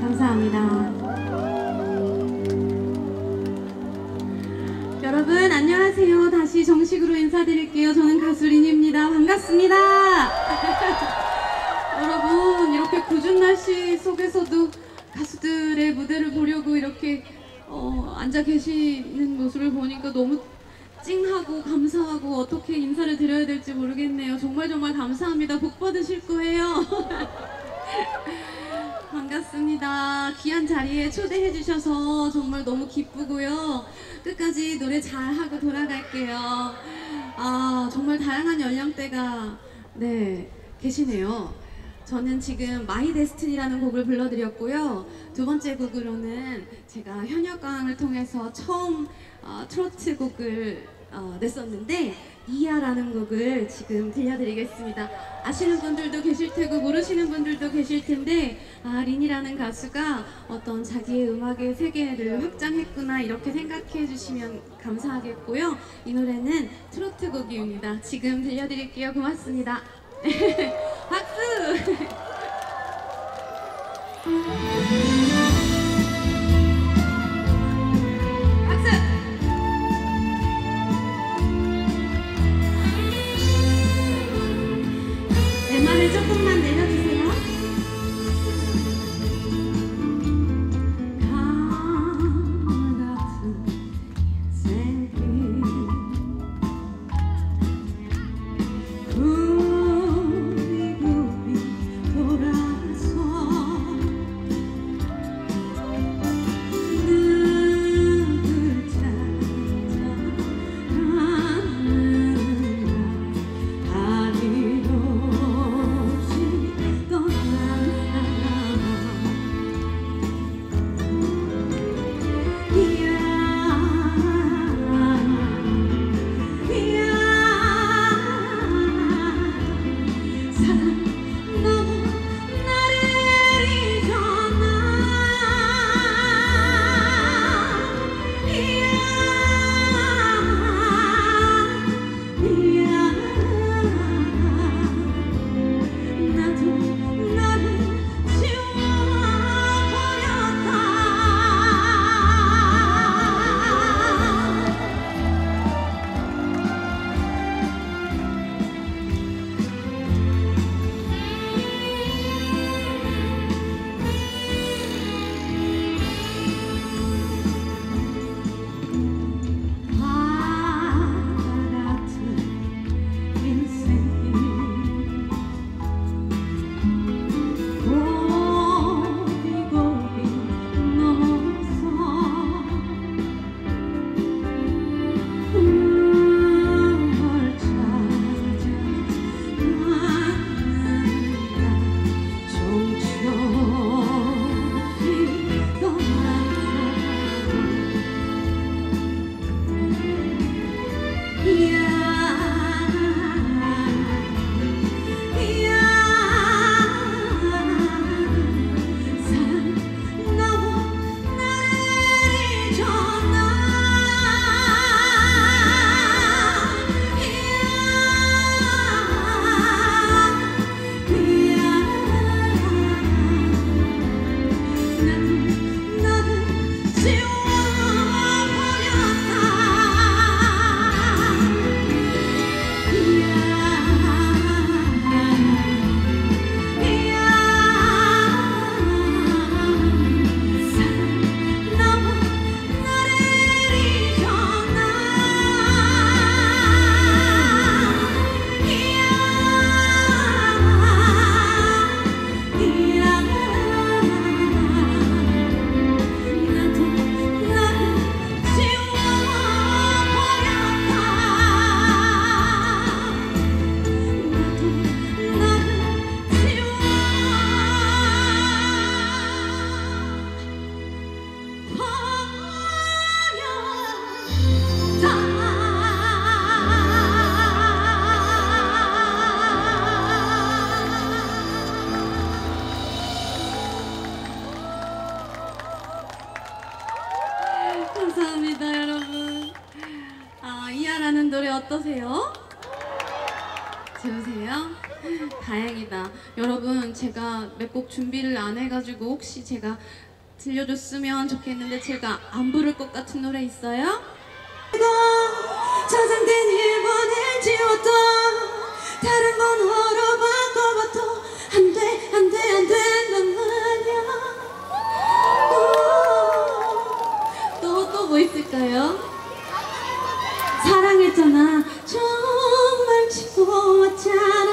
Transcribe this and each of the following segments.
감사합니다. 여러분 안녕하세요. 다시 정식으로 인사드릴게요. 저는 가수 린입니다. 반갑습니다. 여러분 이렇게 궂은 날씨 속에서도 가수들의 무대를 보려고 이렇게 어, 앉아 계시는 모습을 보니까 너무 찡하고 감사하고 어떻게 인사를 드려야 될지 모르겠네요. 정말 정말 감사합니다. 복 받으실 거예요. 반갑습니다. 귀한 자리에 초대해 주셔서 정말 너무 기쁘고요. 끝까지 노래 잘하고 돌아갈게요. 아, 정말 다양한 연령대가 네, 계시네요. 저는 지금 My Destiny라는 곡을 불러드렸고요. 두 번째 곡으로는 제가 현역가왕을 통해서 처음 어, 트로트 곡을 어, 냈었는데 이야라는 곡을 지금 들려드리겠습니다. 아시는 분들도 계실 테고 모르시는 분들도 계실 텐데 아 린이라는 가수가 어떤 자기의 음악의 세계를 확장했구나 이렇게 생각해 주시면 감사하겠고요. 이 노래는 트로트 곡입니다. 지금 들려드릴게요. 고맙습니다. 박수! 어떠세요? 좋으세요? 다행이다. 여러분 제가 몇 곡 준비를 안 해가지고 혹시 제가 들려줬으면 좋겠는데 제가 안 부를 것 같은 노래 있어요? 저장된 일본을 지웠던 다른 번호로 바꿔봐도 안돼 안돼 안돼 난 말야 또또 뭐 있을까요? 사랑했잖아. 정말 지고웠잖아.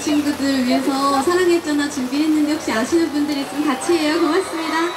친구들 위해서 사랑했잖아 준비했는데 혹시 아시는 분들 있으면 같이 해요. 고맙습니다.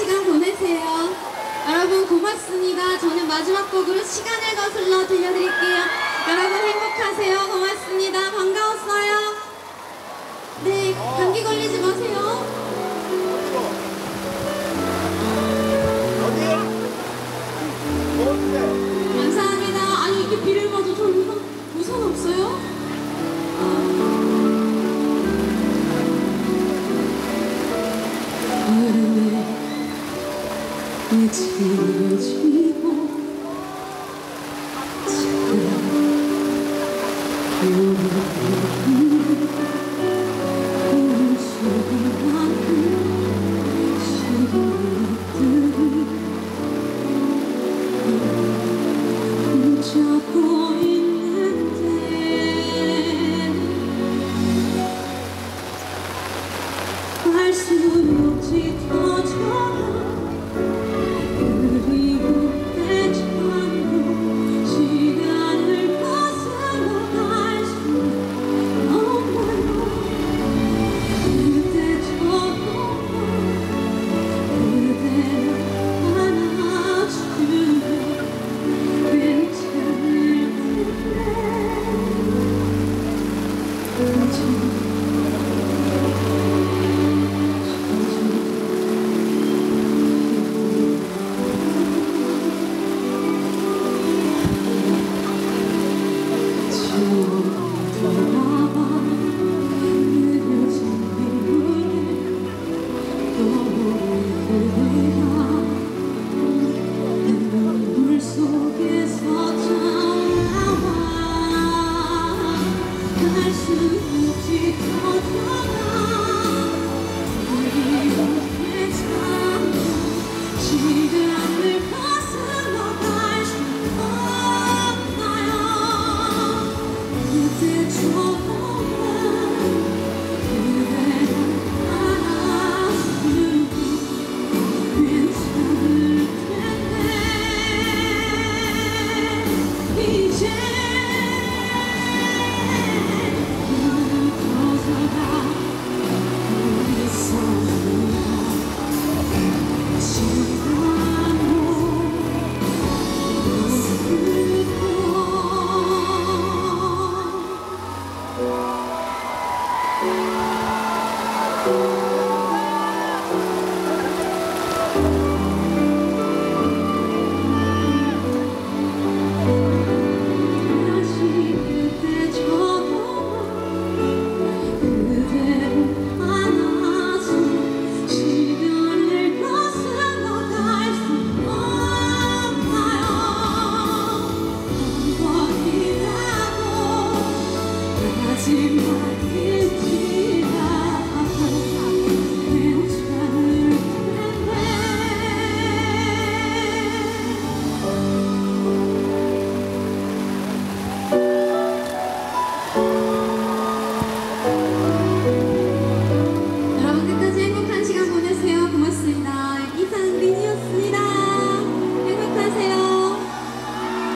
시간 보내세요. 여러분 고맙습니다. 저는 마지막 곡으로 시간을 거슬러 들려드릴게요. 여러분 행복하세요. 고맙습니다. 반가웠어요. 지고 지금